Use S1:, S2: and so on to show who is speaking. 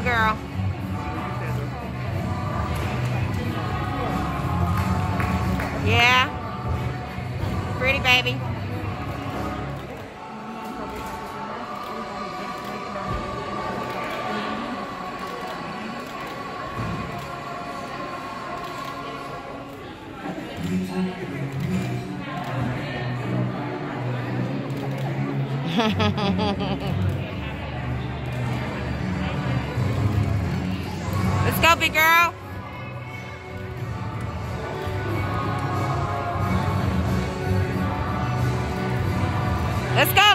S1: girl. Yeah. Pretty baby. Let's go, big girl. Let's go.